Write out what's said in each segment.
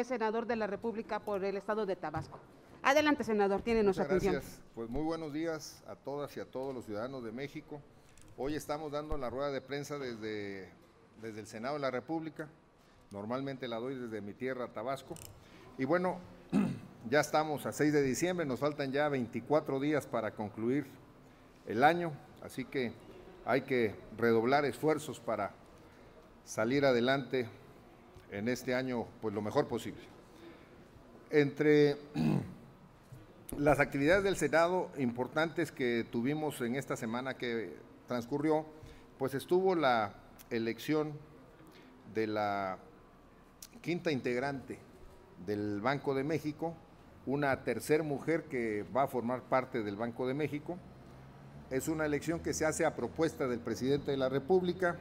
es senador de la República por el estado de Tabasco. Adelante, senador, tiene nuestra Muchas atención. gracias. Pues muy buenos días a todas y a todos los ciudadanos de México. Hoy estamos dando la rueda de prensa desde, desde el Senado de la República. Normalmente la doy desde mi tierra, Tabasco. Y bueno, ya estamos a 6 de diciembre, nos faltan ya 24 días para concluir el año, así que hay que redoblar esfuerzos para salir adelante en este año pues lo mejor posible. Entre las actividades del Senado importantes que tuvimos en esta semana que transcurrió, pues estuvo la elección de la quinta integrante del Banco de México, una tercer mujer que va a formar parte del Banco de México. Es una elección que se hace a propuesta del presidente de la República.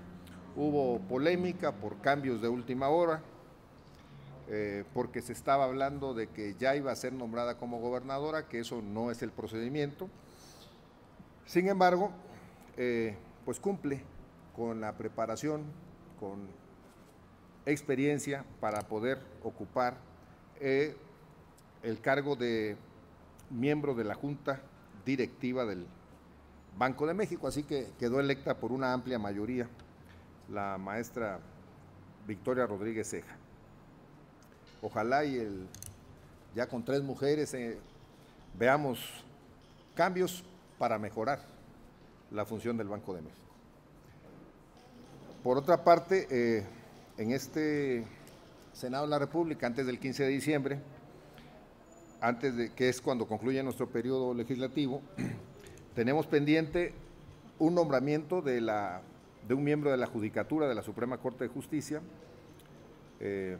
Hubo polémica por cambios de última hora, eh, porque se estaba hablando de que ya iba a ser nombrada como gobernadora, que eso no es el procedimiento. Sin embargo, eh, pues cumple con la preparación, con experiencia para poder ocupar eh, el cargo de miembro de la Junta Directiva del Banco de México, así que quedó electa por una amplia mayoría la maestra Victoria Rodríguez Ceja. Ojalá y el, ya con tres mujeres eh, veamos cambios para mejorar la función del Banco de México. Por otra parte, eh, en este Senado de la República, antes del 15 de diciembre, antes de que es cuando concluye nuestro periodo legislativo, tenemos pendiente un nombramiento de, la, de un miembro de la Judicatura de la Suprema Corte de Justicia. Eh,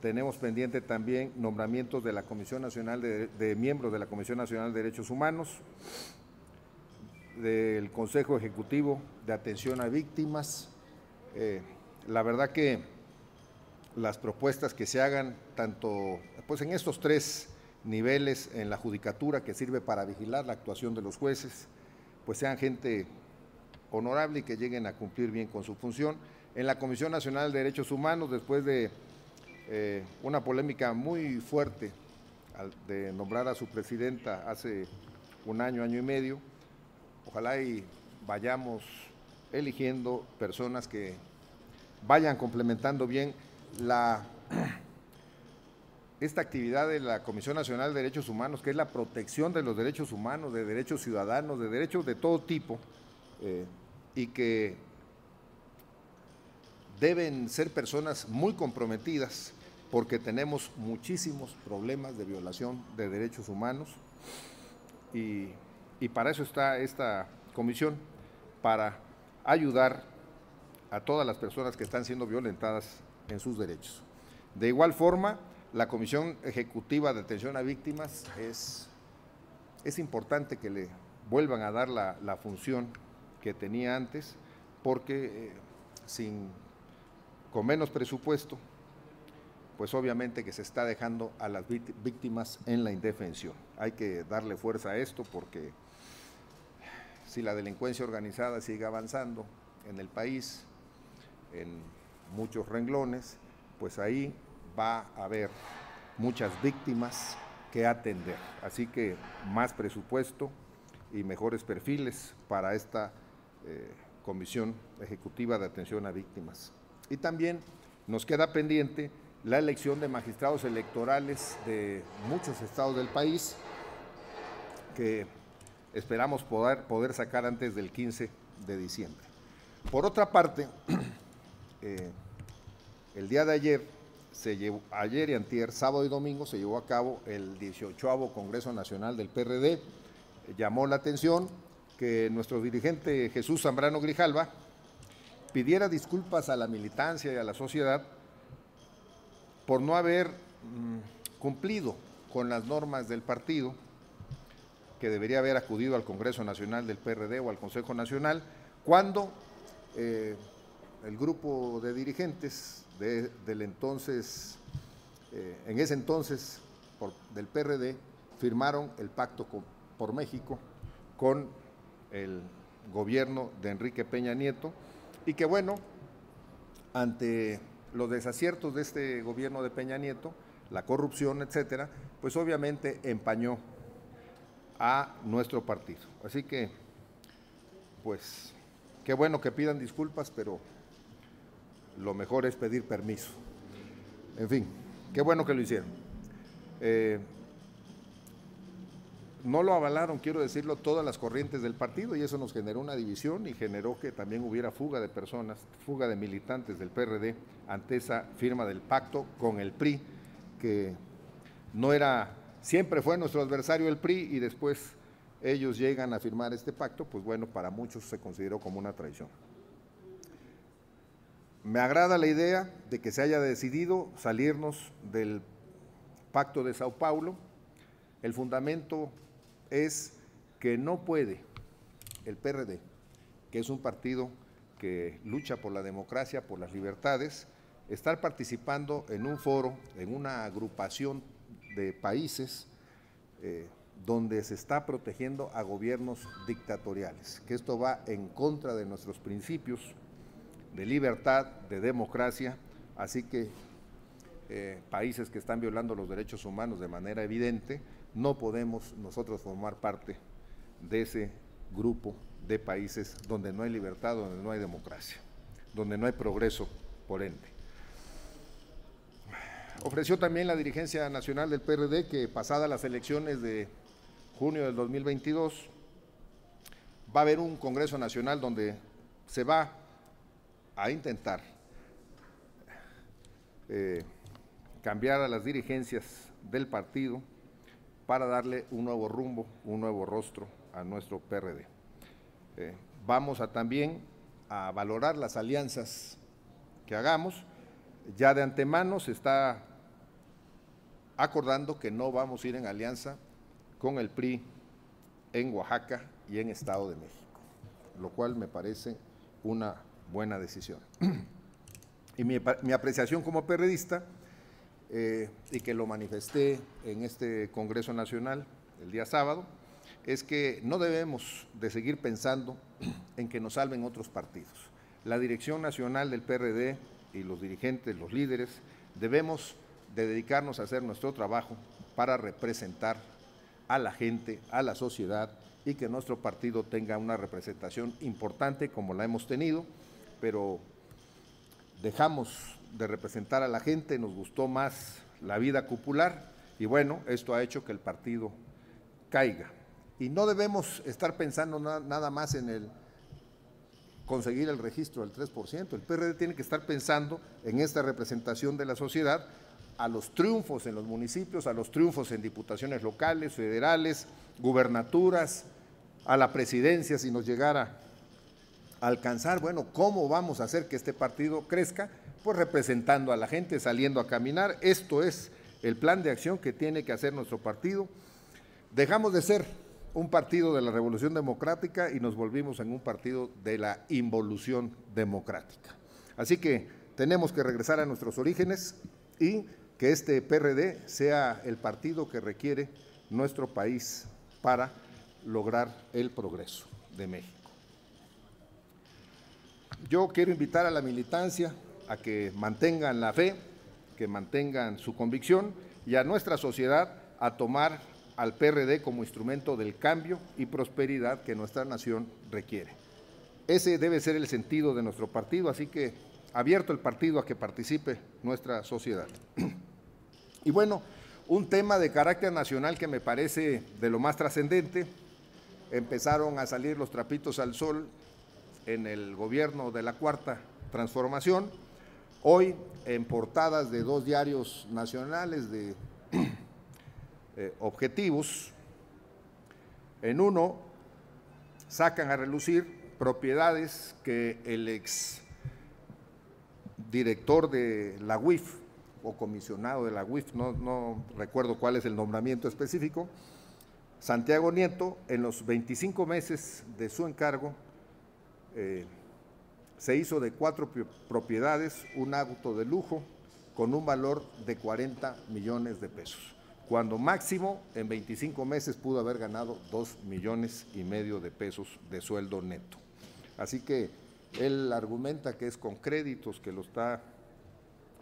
tenemos pendiente también nombramientos de la Comisión Nacional de, miembros de la Comisión Nacional de Derechos Humanos, del Consejo Ejecutivo de Atención a Víctimas. Eh, la verdad que las propuestas que se hagan tanto pues en estos tres niveles en la judicatura que sirve para vigilar la actuación de los jueces, pues sean gente honorable y que lleguen a cumplir bien con su función. En la Comisión Nacional de Derechos Humanos, después de eh, una polémica muy fuerte de nombrar a su presidenta hace un año, año y medio, ojalá y vayamos eligiendo personas que vayan complementando bien la, esta actividad de la Comisión Nacional de Derechos Humanos, que es la protección de los derechos humanos, de derechos ciudadanos, de derechos de todo tipo, eh, y que deben ser personas muy comprometidas porque tenemos muchísimos problemas de violación de derechos humanos y, y para eso está esta comisión, para ayudar a todas las personas que están siendo violentadas en sus derechos. De igual forma, la Comisión Ejecutiva de Atención a Víctimas es, es importante que le vuelvan a dar la, la función que tenía antes, porque eh, sin, con menos presupuesto, pues obviamente que se está dejando a las víctimas en la indefensión. Hay que darle fuerza a esto porque si la delincuencia organizada sigue avanzando en el país, en muchos renglones, pues ahí va a haber muchas víctimas que atender. Así que más presupuesto y mejores perfiles para esta eh, Comisión Ejecutiva de Atención a Víctimas. Y también nos queda pendiente la elección de magistrados electorales de muchos estados del país que esperamos poder, poder sacar antes del 15 de diciembre. Por otra parte, eh, el día de ayer, se llevó, ayer y antier, sábado y domingo, se llevó a cabo el 18 Congreso Nacional del PRD. Llamó la atención que nuestro dirigente Jesús Zambrano Grijalva pidiera disculpas a la militancia y a la sociedad por no haber mmm, cumplido con las normas del partido, que debería haber acudido al Congreso Nacional del PRD o al Consejo Nacional, cuando eh, el grupo de dirigentes de, del entonces, eh, en ese entonces, del PRD, firmaron el pacto por México con el gobierno de Enrique Peña Nieto y que bueno, ante los desaciertos de este gobierno de Peña Nieto, la corrupción, etcétera, pues obviamente empañó a nuestro partido. Así que, pues, qué bueno que pidan disculpas, pero lo mejor es pedir permiso. En fin, qué bueno que lo hicieron. Eh, no lo avalaron, quiero decirlo, todas las corrientes del partido y eso nos generó una división y generó que también hubiera fuga de personas, fuga de militantes del PRD ante esa firma del pacto con el PRI, que no era, siempre fue nuestro adversario el PRI y después ellos llegan a firmar este pacto, pues bueno, para muchos se consideró como una traición. Me agrada la idea de que se haya decidido salirnos del pacto de Sao Paulo. El fundamento es que no puede el PRD, que es un partido que lucha por la democracia, por las libertades, estar participando en un foro, en una agrupación de países eh, donde se está protegiendo a gobiernos dictatoriales, que esto va en contra de nuestros principios de libertad, de democracia, así que eh, países que están violando los derechos humanos de manera evidente, no podemos nosotros formar parte de ese grupo de países donde no hay libertad, donde no hay democracia, donde no hay progreso, por ende. Ofreció también la dirigencia nacional del PRD que pasadas las elecciones de junio del 2022 va a haber un Congreso Nacional donde se va a intentar eh, cambiar a las dirigencias del partido para darle un nuevo rumbo, un nuevo rostro a nuestro PRD. Eh, vamos a también a valorar las alianzas que hagamos. Ya de antemano se está acordando que no vamos a ir en alianza con el PRI en Oaxaca y en Estado de México, lo cual me parece una buena decisión. y mi, mi apreciación como periodista eh, y que lo manifesté en este Congreso Nacional el día sábado, es que no debemos de seguir pensando en que nos salven otros partidos. La dirección nacional del PRD y los dirigentes, los líderes, debemos de dedicarnos a hacer nuestro trabajo para representar a la gente, a la sociedad y que nuestro partido tenga una representación importante como la hemos tenido, pero dejamos de representar a la gente, nos gustó más la vida cupular y bueno, esto ha hecho que el partido caiga. Y no debemos estar pensando nada más en el conseguir el registro del 3%. El PRD tiene que estar pensando en esta representación de la sociedad a los triunfos en los municipios, a los triunfos en diputaciones locales, federales, gubernaturas, a la presidencia si nos llegara a alcanzar, bueno, ¿cómo vamos a hacer que este partido crezca? Pues representando a la gente, saliendo a caminar. Esto es el plan de acción que tiene que hacer nuestro partido. Dejamos de ser un partido de la revolución democrática y nos volvimos en un partido de la involución democrática. Así que tenemos que regresar a nuestros orígenes y que este PRD sea el partido que requiere nuestro país para lograr el progreso de México. Yo quiero invitar a la militancia, a que mantengan la fe, que mantengan su convicción y a nuestra sociedad a tomar al PRD como instrumento del cambio y prosperidad que nuestra nación requiere. Ese debe ser el sentido de nuestro partido, así que abierto el partido a que participe nuestra sociedad. Y bueno, un tema de carácter nacional que me parece de lo más trascendente, empezaron a salir los trapitos al sol en el gobierno de la Cuarta Transformación, Hoy, en portadas de dos diarios nacionales de eh, objetivos, en uno sacan a relucir propiedades que el ex director de la UIF o comisionado de la UIF, no, recuerdo cuál es el nombramiento específico, Santiago Nieto, en los 25 meses de su encargo, eh, se hizo de cuatro propiedades un auto de lujo con un valor de 40 millones de pesos, cuando máximo en 25 meses pudo haber ganado 2 millones y medio de pesos de sueldo neto. Así que él argumenta que es con créditos que lo está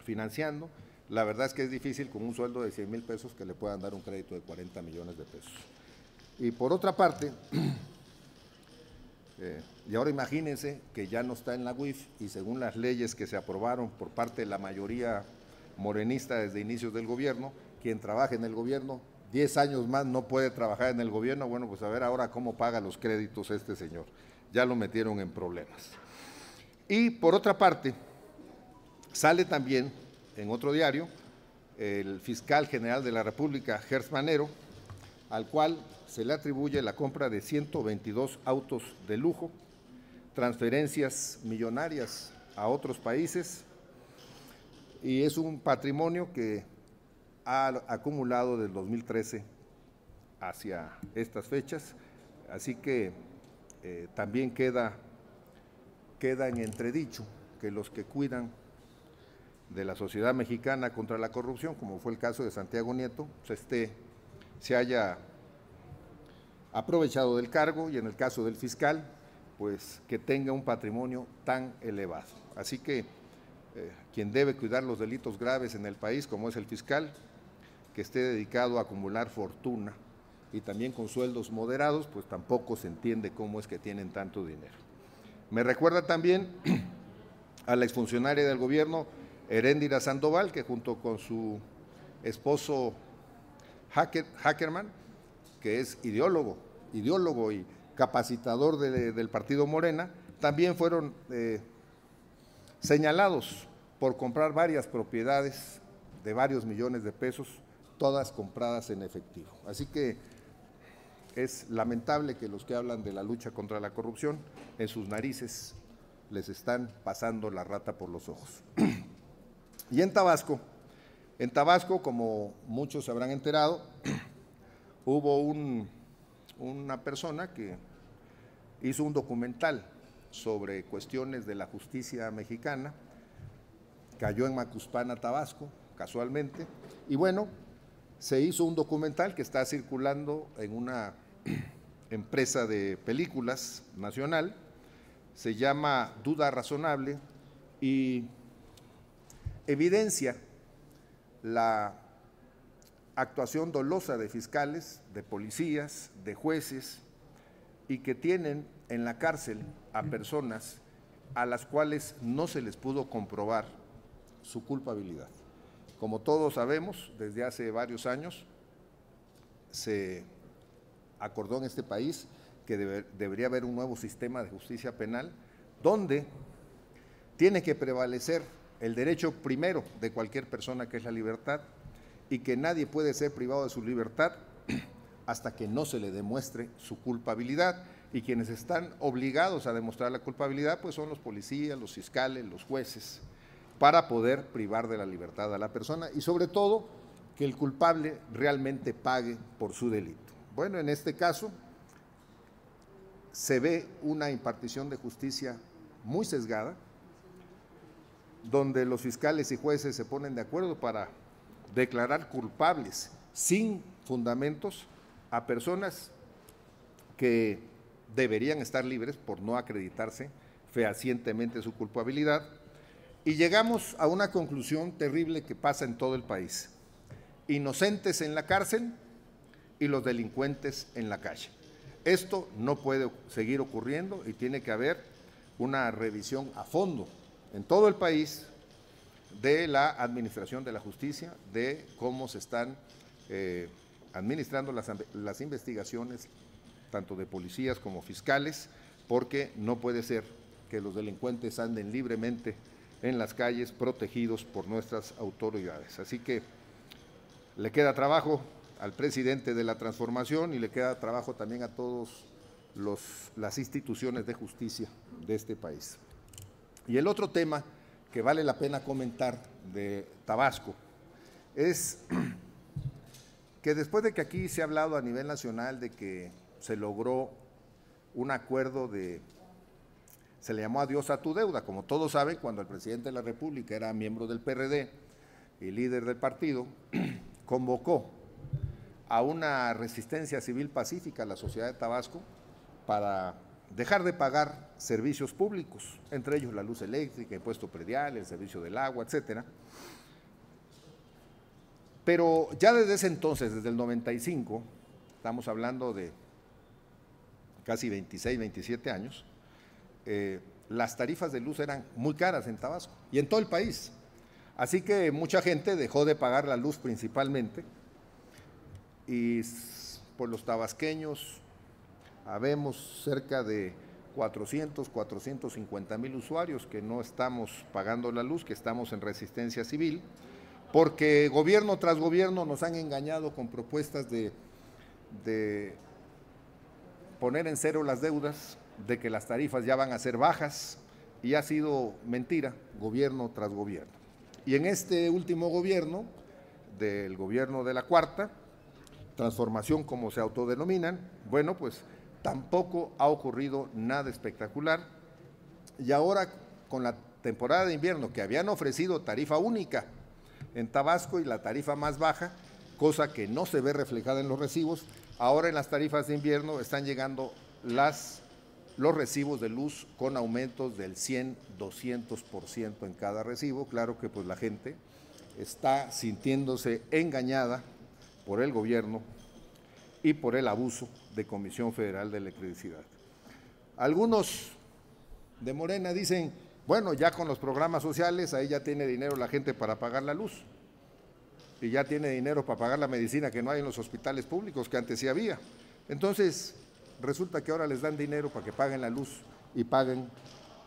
financiando, la verdad es que es difícil con un sueldo de 100 mil pesos que le puedan dar un crédito de 40 millones de pesos. Y por otra parte, eh, y ahora imagínense que ya no está en la UIF y según las leyes que se aprobaron por parte de la mayoría morenista desde inicios del gobierno, quien trabaja en el gobierno 10 años más no puede trabajar en el gobierno, bueno, pues a ver ahora cómo paga los créditos este señor. Ya lo metieron en problemas. Y por otra parte, sale también en otro diario el fiscal general de la República, Gers Manero, al cual se le atribuye la compra de 122 autos de lujo, transferencias millonarias a otros países, y es un patrimonio que ha acumulado del 2013 hacia estas fechas, así que eh, también queda, queda en entredicho que los que cuidan de la sociedad mexicana contra la corrupción, como fue el caso de Santiago Nieto, se, esté, se haya aprovechado del cargo y en el caso del fiscal, pues que tenga un patrimonio tan elevado. Así que eh, quien debe cuidar los delitos graves en el país, como es el fiscal, que esté dedicado a acumular fortuna y también con sueldos moderados, pues tampoco se entiende cómo es que tienen tanto dinero. Me recuerda también a la exfuncionaria del gobierno, Heréndira Sandoval, que junto con su esposo Hackerman, que es ideólogo, ideólogo y capacitador del partido Morena, también fueron eh, señalados por comprar varias propiedades de varios millones de pesos todas compradas en efectivo. Así que es lamentable que los que hablan de la lucha contra la corrupción en sus narices les están pasando la rata por los ojos. y en Tabasco, en Tabasco, como muchos se habrán enterado, hubo una persona que hizo un documental sobre cuestiones de la justicia mexicana, cayó en Macuspana, Tabasco, casualmente, y bueno, se hizo un documental que está circulando en una empresa de películas nacional, se llama Duda Razonable y evidencia la actuación dolosa de fiscales, de policías, de jueces, y que tienen en la cárcel a personas a las cuales no se les pudo comprobar su culpabilidad. Como todos sabemos, desde hace varios años se acordó en este país que debería haber un nuevo sistema de justicia penal donde tiene que prevalecer el derecho primero de cualquier persona que es la libertad y que nadie puede ser privado de su libertad hasta que no se le demuestre su culpabilidad y quienes están obligados a demostrar la culpabilidad pues son los policías, los fiscales, los jueces para poder privar de la libertad a la persona y sobre todo que el culpable realmente pague por su delito. Bueno, en este caso se ve una impartición de justicia muy sesgada, donde los fiscales y jueces se ponen de acuerdo para declarar culpables sin fundamentos a personas que deberían estar libres por no acreditarse fehacientemente su culpabilidad y llegamos a una conclusión terrible que pasa en todo el país. Inocentes en la cárcel y los delincuentes en la calle. Esto no puede seguir ocurriendo y tiene que haber una revisión a fondo en todo el país de la administración de la justicia, de cómo se están eh, administrando las, las investigaciones, tanto de policías como fiscales, porque no puede ser que los delincuentes anden libremente en las calles protegidos por nuestras autoridades. Así que le queda trabajo al presidente de la transformación y le queda trabajo también a todas las instituciones de justicia de este país. Y el otro tema que vale la pena comentar de Tabasco es que después de que aquí se ha hablado a nivel nacional de que se logró un acuerdo de se le llamó adiós a tu deuda. Como todos saben, cuando el presidente de la República era miembro del PRD y líder del partido, convocó a una resistencia civil pacífica a la sociedad de Tabasco para dejar de pagar servicios públicos, entre ellos la luz eléctrica, impuesto predial, el servicio del agua, etcétera. Pero ya desde ese entonces, desde el 95, estamos hablando de casi 26, 27 años, eh, las tarifas de luz eran muy caras en Tabasco y en todo el país. Así que mucha gente dejó de pagar la luz principalmente y por los tabasqueños habemos cerca de 400, 450 mil usuarios que no estamos pagando la luz, que estamos en resistencia civil, porque gobierno tras gobierno nos han engañado con propuestas de, de poner en cero las deudas, de que las tarifas ya van a ser bajas, y ha sido mentira, gobierno tras gobierno. Y en este último gobierno, del gobierno de la cuarta, transformación como se autodenominan, bueno, pues tampoco ha ocurrido nada espectacular. Y ahora con la temporada de invierno que habían ofrecido tarifa única en Tabasco y la tarifa más baja, cosa que no se ve reflejada en los recibos, ahora en las tarifas de invierno están llegando los recibos de luz con aumentos del 100, 200% en cada recibo. Claro que pues la gente está sintiéndose engañada por el gobierno y por el abuso de Comisión Federal de Electricidad. Algunos de Morena dicen, bueno, ya con los programas sociales, ahí ya tiene dinero la gente para pagar la luz. Y ya tiene dinero para pagar la medicina que no hay en los hospitales públicos, que antes sí había. Entonces, resulta que ahora les dan dinero para que paguen la luz y paguen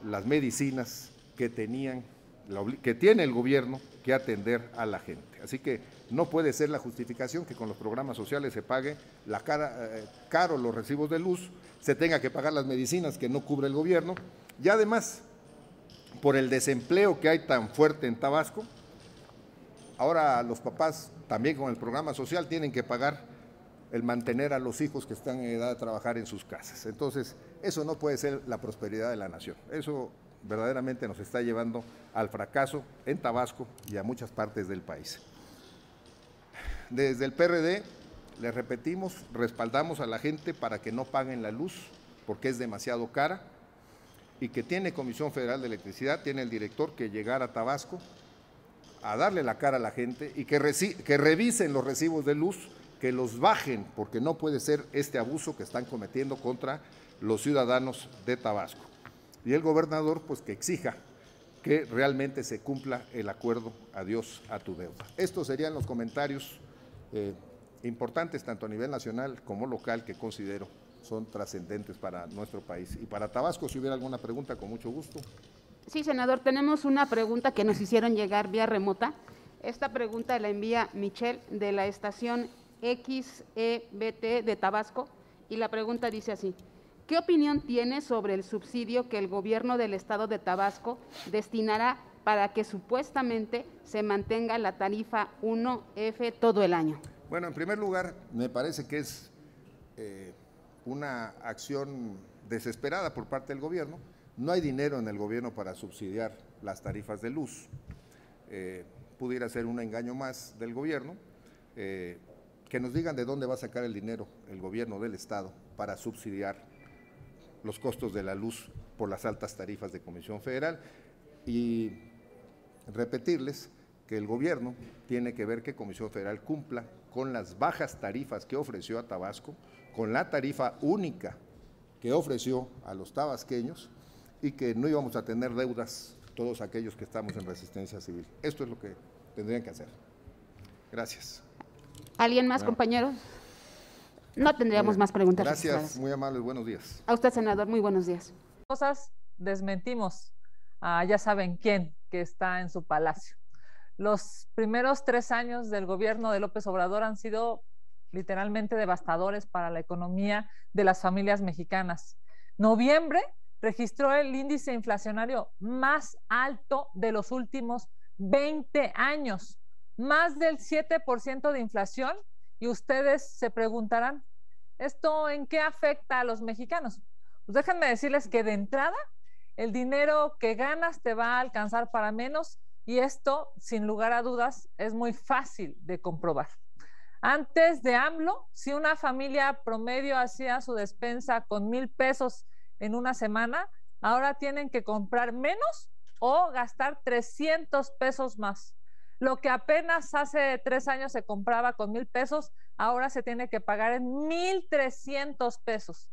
las medicinas que tenían, que tiene el gobierno que atender a la gente. Así que no puede ser la justificación que con los programas sociales se pague la cara, eh, caro los recibos de luz, se tenga que pagar las medicinas que no cubre el gobierno y además, por el desempleo que hay tan fuerte en Tabasco, ahora los papás también con el programa social tienen que pagar el mantener a los hijos que están en edad de trabajar en sus casas. Entonces, eso no puede ser la prosperidad de la nación. Eso verdaderamente nos está llevando al fracaso en Tabasco y a muchas partes del país. Desde el PRD, le repetimos, respaldamos a la gente para que no paguen la luz porque es demasiado cara y que tiene Comisión Federal de Electricidad, tiene el director que llegar a Tabasco a darle la cara a la gente y que, que revisen los recibos de luz, que los bajen, porque no puede ser este abuso que están cometiendo contra los ciudadanos de Tabasco y el gobernador pues que exija que realmente se cumpla el acuerdo adiós a tu deuda. Estos serían los comentarios eh, importantes tanto a nivel nacional como local que considero son trascendentes para nuestro país. Y para Tabasco, si hubiera alguna pregunta, con mucho gusto. Sí, senador, tenemos una pregunta que nos hicieron llegar vía remota. Esta pregunta la envía Michelle de la estación XEBT de Tabasco y la pregunta dice así. ¿Qué opinión tiene sobre el subsidio que el gobierno del estado de Tabasco destinará para que supuestamente se mantenga la tarifa 1F todo el año? Bueno, en primer lugar, me parece que es eh, una acción desesperada por parte del gobierno. No hay dinero en el gobierno para subsidiar las tarifas de luz. Eh, pudiera ser un engaño más del gobierno. Eh, que nos digan de dónde va a sacar el dinero el gobierno del Estado para subsidiar los costos de la luz por las altas tarifas de Comisión Federal y repetirles que el gobierno tiene que ver que Comisión Federal cumpla con las bajas tarifas que ofreció a Tabasco, con la tarifa única que ofreció a los tabasqueños y que no íbamos a tener deudas todos aquellos que estamos en resistencia civil. Esto es lo que tendrían que hacer. Gracias. ¿Alguien más, compañeros? No tendríamos más preguntas. Gracias, muy amables, buenos días. A usted, senador, muy buenos días. Cosas, desmentimos a ya saben quién que está en su palacio. Los primeros tres años del gobierno de López Obrador han sido literalmente devastadores para la economía de las familias mexicanas. Noviembre registró el índice inflacionario más alto de los últimos 20 años, más del 7% de inflación y ustedes se preguntarán, ¿esto en qué afecta a los mexicanos? Pues déjenme decirles que de entrada, el dinero que ganas te va a alcanzar para menos y esto, sin lugar a dudas, es muy fácil de comprobar. Antes de AMLO, si una familia promedio hacía su despensa con mil pesos en una semana, ahora tienen que comprar menos o gastar 300 pesos más. Lo que apenas hace tres años se compraba con mil pesos, ahora se tiene que pagar en mil trescientos pesos.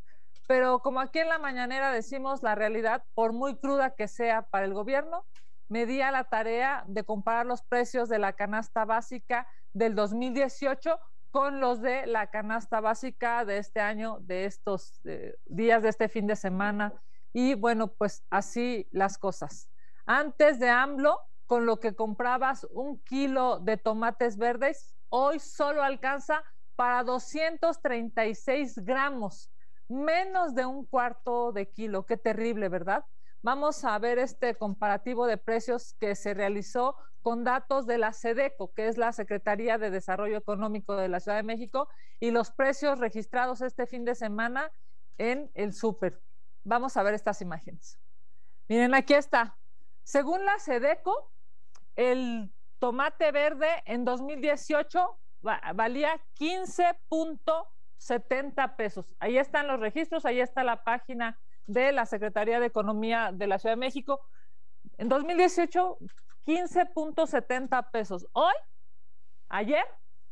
Pero como aquí en la mañanera decimos la realidad, por muy cruda que sea para el gobierno, me di a la tarea de comparar los precios de la canasta básica del 2018 con los de la canasta básica de este año, de estos eh, días, de este fin de semana. Y bueno, pues así las cosas. Antes de AMLO, con lo que comprabas un kilo de tomates verdes, hoy solo alcanza para 236 gramos, menos de un cuarto de kilo. Qué terrible, ¿verdad? Vamos a ver este comparativo de precios que se realizó con datos de la SEDECO, que es la Secretaría de Desarrollo Económico de la Ciudad de México, y los precios registrados este fin de semana en el súper. Vamos a ver estas imágenes. Miren, aquí está. Según la SEDECO, el tomate verde en 2018 valía 15.70 pesos. Ahí están los registros, ahí está la página de la Secretaría de Economía de la Ciudad de México. En 2018, 15.70 pesos. Hoy, ayer,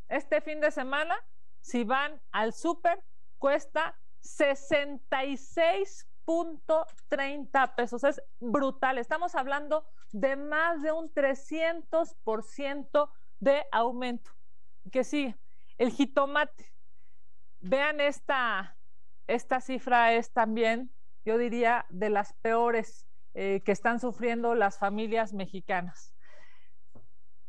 este fin de semana, si van al súper, cuesta 66.30 pesos. Es brutal. Estamos hablando de más de un 300% de aumento. Que sigue? El jitomate. Vean esta, esta cifra es también yo diría, de las peores eh, que están sufriendo las familias mexicanas.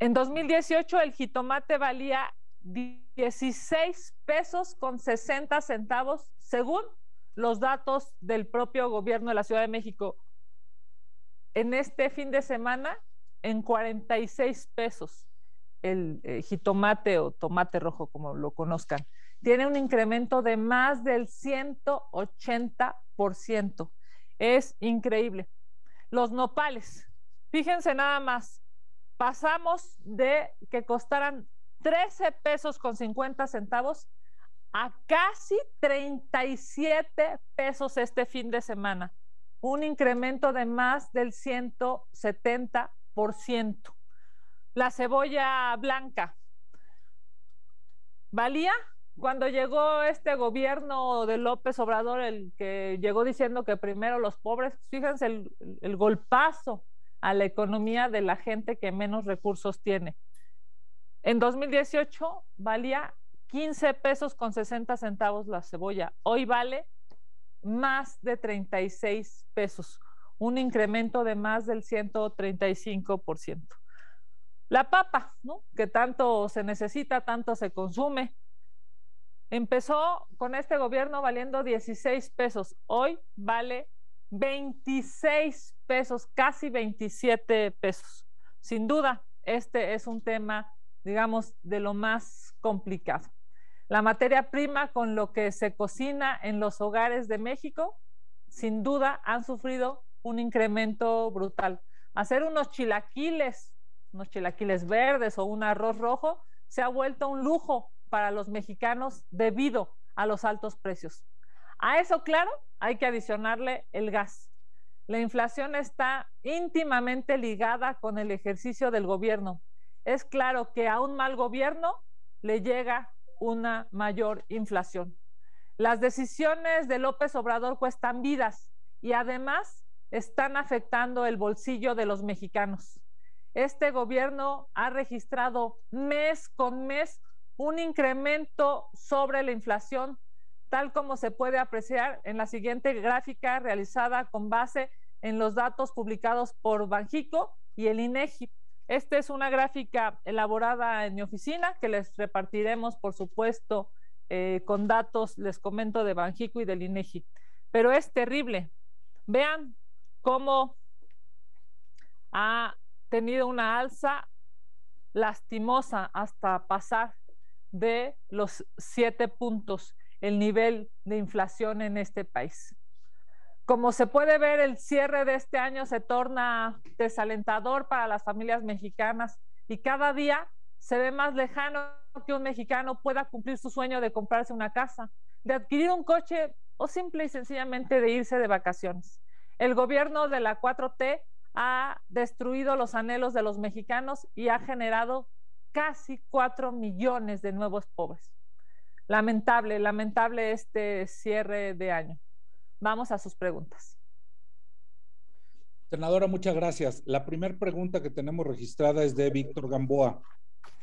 En 2018 el jitomate valía 16 pesos con 60 centavos, según los datos del propio gobierno de la Ciudad de México. En este fin de semana, en 46 pesos el eh, jitomate o tomate rojo, como lo conozcan. Tiene un incremento de más del 180 es increíble. Los nopales, fíjense nada más, pasamos de que costaran 13 pesos con 50 centavos a casi 37 pesos este fin de semana, un incremento de más del 170%. La cebolla blanca valía cuando llegó este gobierno de López Obrador, el que llegó diciendo que primero los pobres, fíjense el, golpazo a la economía de la gente que menos recursos tiene. En 2018 valía 15 pesos con 60 centavos la cebolla. Hoy vale más de 36 pesos, un incremento de más del 135%. La papa, ¿no? que tanto se necesita, tanto se consume, Empezó con este gobierno valiendo 16 pesos, hoy vale 26 pesos, casi 27 pesos. Sin duda, este es un tema, digamos, de lo más complicado. La materia prima con lo que se cocina en los hogares de México, sin duda, han sufrido un incremento brutal. Hacer unos chilaquiles, unos chilaquiles verdes o un arroz rojo, se ha vuelto un lujo para los mexicanos debido a los altos precios. A eso, claro, hay que adicionarle el gas. La inflación está íntimamente ligada con el ejercicio del gobierno. Es claro que a un mal gobierno le llega una mayor inflación. Las decisiones de López Obrador cuestan vidas y además están afectando el bolsillo de los mexicanos. Este gobierno ha registrado mes con mes un incremento sobre la inflación, tal como se puede apreciar en la siguiente gráfica realizada con base en los datos publicados por Banjico y el INEGI. Esta es una gráfica elaborada en mi oficina que les repartiremos, por supuesto, eh, con datos, les comento, de Banjico y del INEGI. Pero es terrible. Vean cómo ha tenido una alza lastimosa hasta pasar de los siete puntos el nivel de inflación en este país. Como se puede ver, el cierre de este año se torna desalentador para las familias mexicanas y cada día se ve más lejano que un mexicano pueda cumplir su sueño de comprarse una casa, de adquirir un coche o simple y sencillamente de irse de vacaciones. El gobierno de la 4T ha destruido los anhelos de los mexicanos y ha generado casi cuatro millones de nuevos pobres. Lamentable, lamentable este cierre de año. Vamos a sus preguntas. Senadora, muchas gracias. La primera pregunta que tenemos registrada es de Víctor Gamboa.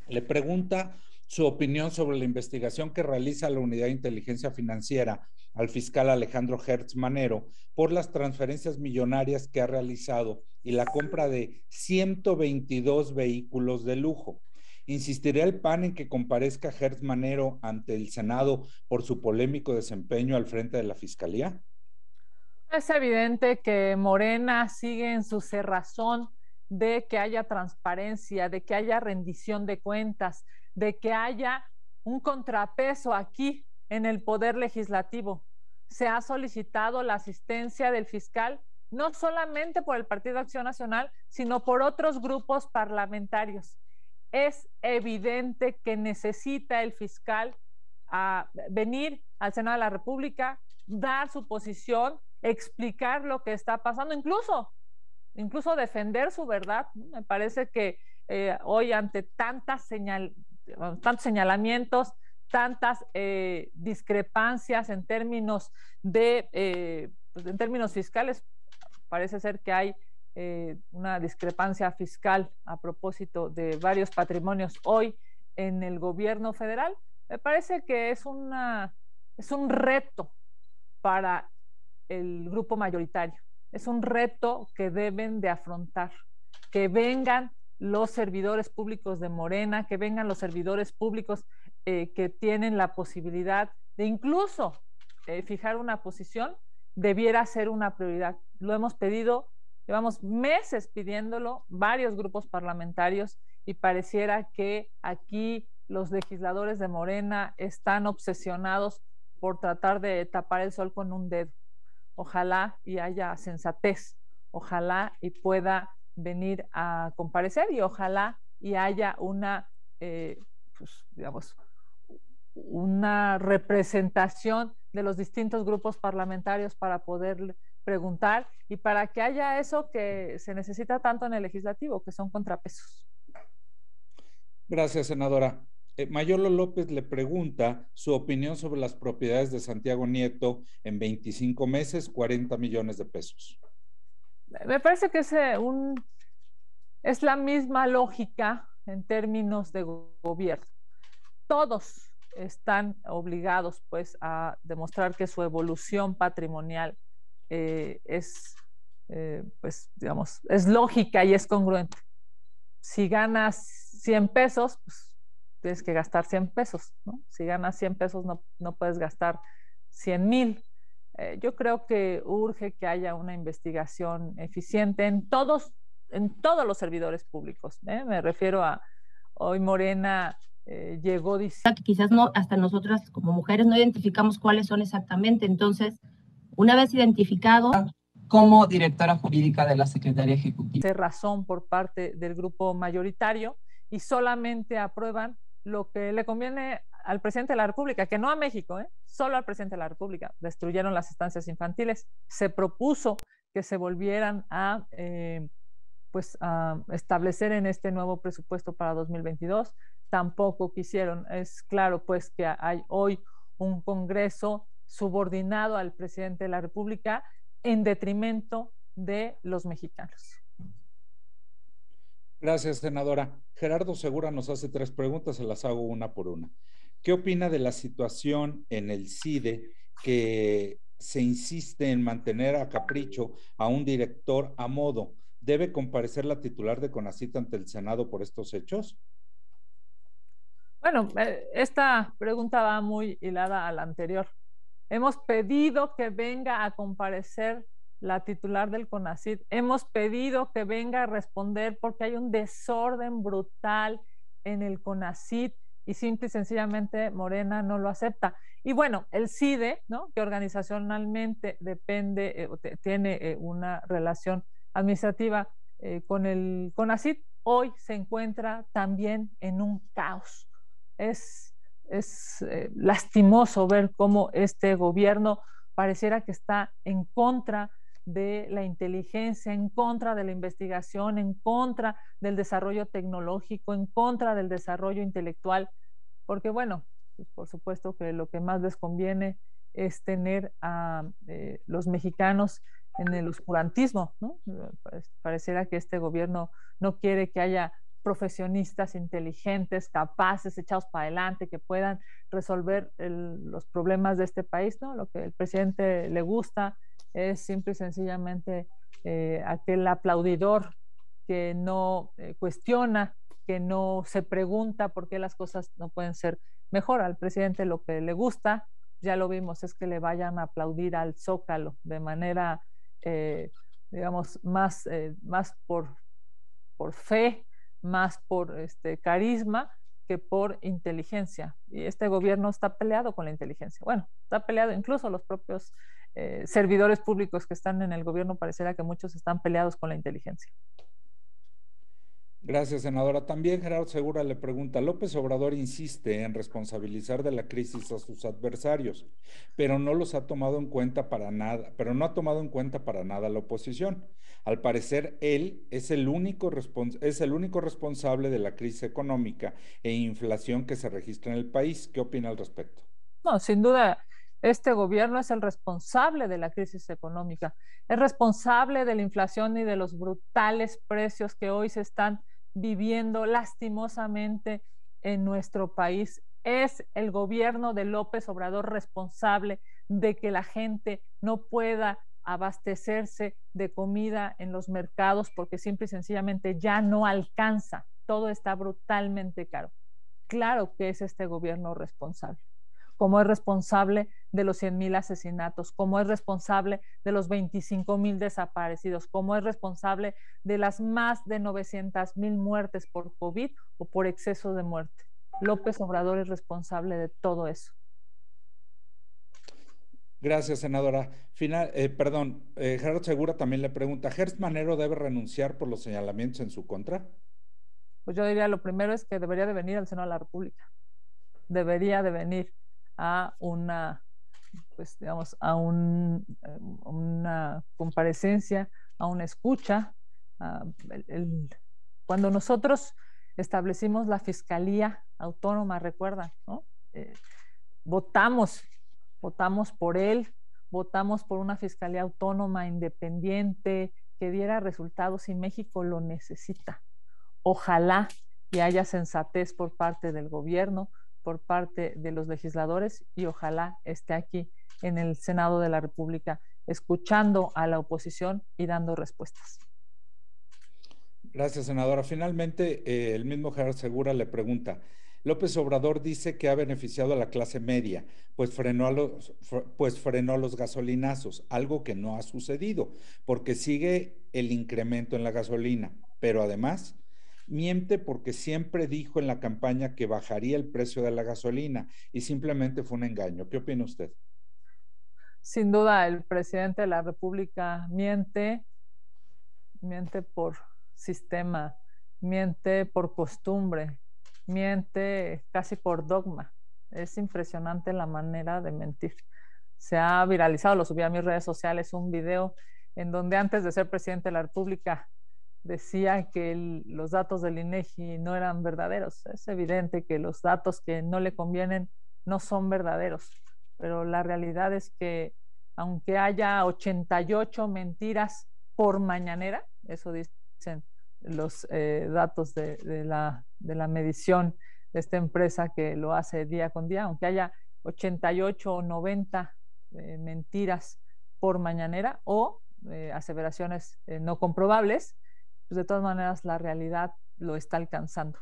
Le pregunta su opinión sobre la investigación que realiza la Unidad de Inteligencia Financiera al fiscal Alejandro Hertz Manero por las transferencias millonarias que ha realizado y la compra de 122 vehículos de lujo. ¿Insistirá el PAN en que comparezca Hertz Manero ante el Senado por su polémico desempeño al frente de la Fiscalía? Es evidente que Morena sigue en su cerrazón de que haya transparencia, de que haya rendición de cuentas, de que haya un contrapeso aquí en el Poder Legislativo. Se ha solicitado la asistencia del fiscal no solamente por el Partido Acción Nacional, sino por otros grupos parlamentarios. Es evidente que necesita el fiscal a venir al Senado de la República, dar su posición explicar lo que está pasando, incluso, incluso defender su verdad. Me parece que eh, hoy ante tantas señal, tantos señalamientos, tantas eh, discrepancias en términos de, eh, pues, en términos fiscales, parece ser que hay una discrepancia fiscal a propósito de varios patrimonios hoy en el gobierno federal. Me parece que es, una, es un reto para el grupo mayoritario. Es un reto que deben de afrontar, que vengan los servidores públicos de Morena, que vengan los servidores públicos eh, que tienen la posibilidad de incluso eh, fijar una posición, debiera ser una prioridad. Lo hemos pedido, llevamos meses pidiéndolo, varios grupos parlamentarios, y pareciera que aquí los legisladores de Morena están obsesionados por tratar de tapar el sol con un dedo ojalá y haya sensatez, ojalá y pueda venir a comparecer y ojalá y haya una, eh, pues, digamos, una representación de los distintos grupos parlamentarios para poder preguntar y para que haya eso que se necesita tanto en el legislativo, que son contrapesos. Gracias, senadora. Eh, Mayolo López le pregunta su opinión sobre las propiedades de Santiago Nieto en 25 meses, 40 millones de pesos. Me parece que es, eh, un, es la misma lógica en términos de gobierno. Todos están obligados pues a demostrar que su evolución patrimonial eh, es, pues digamos, es lógica y es congruente. Si ganas 100 pesos, pues tienes que gastar 100 pesos, ¿no? Si ganas 100 pesos no, no puedes gastar 100 mil. Eh, yo creo que urge que haya una investigación eficiente en todos, en todos los servidores públicos. ¿eh? Me refiero a hoy Morena eh, llegó diciendo que quizás no hasta nosotras como mujeres no identificamos cuáles son exactamente. Entonces, una vez identificado como directora jurídica de la Secretaría Ejecutiva. razón por parte del grupo mayoritario y solamente aprueban lo que le conviene al presidente de la República, que no a México, ¿eh? solo al presidente de la República. Destruyeron las estancias infantiles. Se propuso que se volvieran a, eh, pues, a establecer en este nuevo presupuesto para 2022. Tampoco quisieron. Es claro, pues, que hay hoy un Congreso subordinado al presidente de la República en detrimento de los mexicanos. Gracias, senadora. Gerardo Segura nos hace tres preguntas, se las hago una por una. ¿Qué opina de la situación en el CIDE que se insiste en mantener a capricho a un director a modo? ¿Debe comparecer la titular de CONACIT ante el Senado por estos hechos? Bueno, eh, esta pregunta va muy hilada a la anterior. Hemos pedido que venga a comparecer la titular del CONACID. Hemos pedido que venga a responder porque hay un desorden brutal en el CONACID y simple y sencillamente Morena no lo acepta. Y bueno, el CIDE, ¿no? que organizacionalmente depende, eh, tiene eh, una relación administrativa eh, con el CONACID, hoy se encuentra también en un caos. Es, es lastimoso ver cómo este gobierno pareciera que está en contra de la inteligencia, en contra de la investigación, en contra del desarrollo tecnológico, en contra del desarrollo intelectual, porque bueno, pues por supuesto que lo que más les conviene es tener a eh, los mexicanos en el oscurantismo, ¿no? Pareciera que este gobierno no quiere que haya profesionistas inteligentes, capaces, echados para adelante, que puedan resolver los problemas de este país, ¿no? Lo que el presidente le gusta es simple y sencillamente eh, aquel aplaudidor que no eh, cuestiona, que no se pregunta por qué las cosas no pueden ser mejor. Al presidente lo que le gusta, ya lo vimos, es que le vayan a aplaudir al zócalo de manera, eh, digamos, más, más por, por fe, más por este, carisma que por inteligencia. Y este gobierno está peleado con la inteligencia. Bueno, está peleado incluso los propios eh, servidores públicos que están en el gobierno, pareciera que muchos están peleados con la inteligencia. Gracias, senadora. También Gerardo Segura le pregunta, López Obrador insiste en responsabilizar de la crisis a sus adversarios, pero no los ha tomado en cuenta para nada, pero no ha tomado en cuenta para nada la oposición. Al parecer, él es el único, es el único responsable de la crisis económica e inflación que se registra en el país. ¿Qué opina al respecto? No, sin duda, este gobierno es el responsable de la crisis económica, es responsable de la inflación y de los brutales precios que hoy se están viviendo lastimosamente en nuestro país. Es el gobierno de López Obrador responsable de que la gente no pueda abastecerse de comida en los mercados porque simple y sencillamente ya no alcanza. Todo está brutalmente caro. Claro que es este gobierno responsable como es responsable de los 100 mil asesinatos, como es responsable de los 25 mil desaparecidos, como es responsable de las más de 900 mil muertes por COVID o por exceso de muerte. López Obrador es responsable de todo eso. Gracias, senadora. Final, eh, perdón, eh, Gerardo Segura también le pregunta, ¿Gertz Manero debe renunciar por los señalamientos en su contra? Pues yo diría, lo primero es que debería de venir al Senado de la República. Debería de venir a una, pues digamos, a un, una comparecencia, a una escucha. cuando nosotros establecimos la Fiscalía Autónoma, recuerdan, ¿no? Eh, votamos, votamos por él, votamos por una Fiscalía Autónoma independiente que diera resultados y México lo necesita. Ojalá que haya sensatez por parte del gobierno, por parte de los legisladores y ojalá esté aquí en el Senado de la República escuchando a la oposición y dando respuestas. Gracias, senadora. Finalmente, eh, el mismo Gerardo Segura le pregunta, López Obrador dice que ha beneficiado a la clase media, pues frenó, a los, pues frenó los gasolinazos, algo que no ha sucedido, porque sigue el incremento en la gasolina, pero además miente porque siempre dijo en la campaña que bajaría el precio de la gasolina y simplemente fue un engaño. ¿Qué opina usted? Sin duda, el presidente de la República miente, miente por sistema, miente por costumbre, miente casi por dogma. Es impresionante la manera de mentir. Se ha viralizado, lo subí a mis redes sociales, un video en donde antes de ser presidente de la República decía que los datos del INEGI no eran verdaderos. Es evidente que los datos que no le convienen no son verdaderos, pero la realidad es que aunque haya 88 mentiras por mañanera, eso dicen los eh, datos de, la, medición de esta empresa que lo hace día con día, aunque haya 88 o 90 eh, mentiras por mañanera o eh, aseveraciones no comprobables, pues de todas maneras la realidad lo está alcanzando.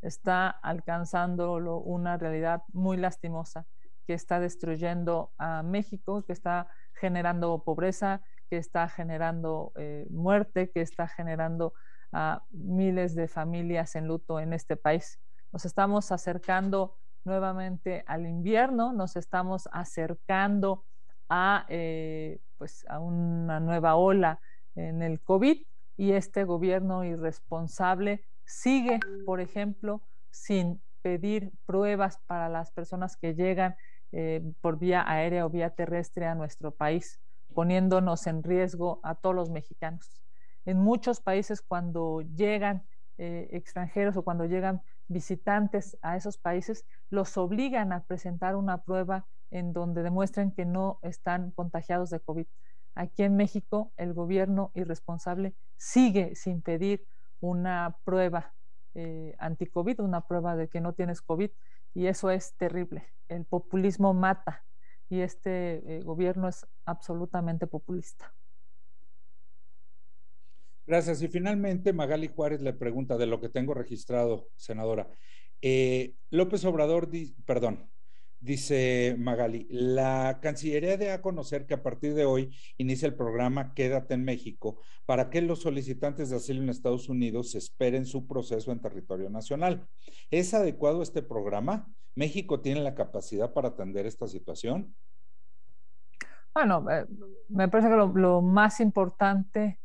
Está alcanzando una realidad muy lastimosa que está destruyendo a México, que está generando pobreza, que está generando eh, muerte, que está generando a miles de familias en luto en este país. Nos estamos acercando nuevamente al invierno, nos estamos acercando a, eh, pues a una nueva ola en el COVID y este gobierno irresponsable sigue, por ejemplo, sin pedir pruebas para las personas que llegan eh, por vía aérea o vía terrestre a nuestro país. poniéndonos en riesgo a todos los mexicanos. En muchos países cuando llegan eh, extranjeros o cuando llegan visitantes a esos países, los obligan a presentar una prueba en donde demuestren que no están contagiados de COVID. Aquí en México, el gobierno irresponsable sigue sin pedir una prueba eh, anti-COVID, una prueba de que no tienes COVID, y eso es terrible. El populismo mata y este eh, gobierno es absolutamente populista. Gracias. Y finalmente, Magali Juárez le pregunta de lo que tengo registrado, senadora. Eh, López Obrador, perdón, dice Magali, la Cancillería debe a conocer que a partir de hoy inicia el programa Quédate en México para que los solicitantes de asilo en Estados Unidos esperen su proceso en territorio nacional. ¿Es adecuado este programa? ¿México tiene la capacidad para atender esta situación? Bueno, eh, me parece que lo más importante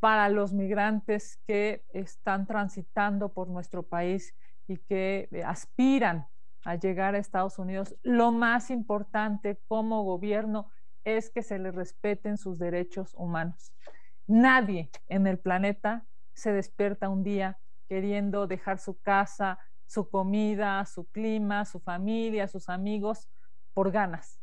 para los migrantes que están transitando por nuestro país y que eh, aspiran a llegar a Estados Unidos, lo más importante como gobierno es que se les respeten sus derechos humanos. Nadie en el planeta se despierta un día queriendo dejar su casa, su comida, su clima, su familia, sus amigos por ganas.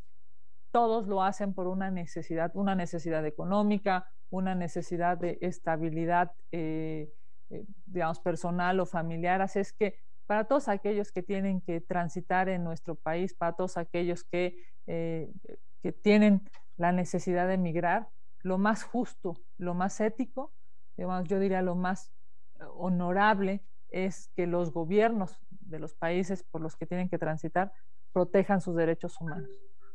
Todos lo hacen por una necesidad, una necesidad económica, una necesidad de estabilidad, eh, eh, digamos, personal o familiar. Así es que para todos aquellos que tienen que transitar en nuestro país, para todos aquellos que, eh, que tienen la necesidad de emigrar, lo más justo, lo más ético, digamos, yo diría lo más honorable es que los gobiernos de los países por los que tienen que transitar protejan sus derechos humanos.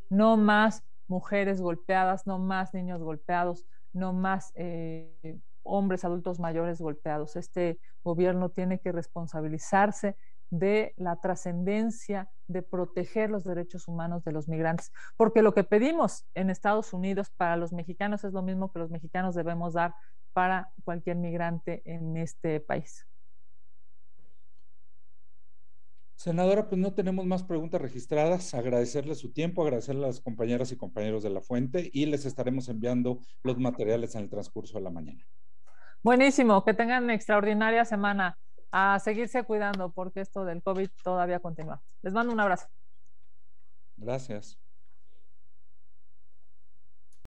No más mujeres golpeadas, no más niños golpeados, no más eh, hombres adultos mayores golpeados. Este gobierno tiene que responsabilizarse de la trascendencia de proteger los derechos humanos de los migrantes, porque lo que pedimos en Estados Unidos para los mexicanos es lo mismo que los mexicanos debemos dar para cualquier migrante en este país. Senadora, pues no tenemos más preguntas registradas. Agradecerle su tiempo, agradecerle a las compañeras y compañeros de la fuente y les estaremos enviando los materiales en el transcurso de la mañana. Buenísimo, que tengan una extraordinaria semana. A seguirse cuidando porque esto del COVID todavía continúa. Les mando un abrazo. Gracias.